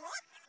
what?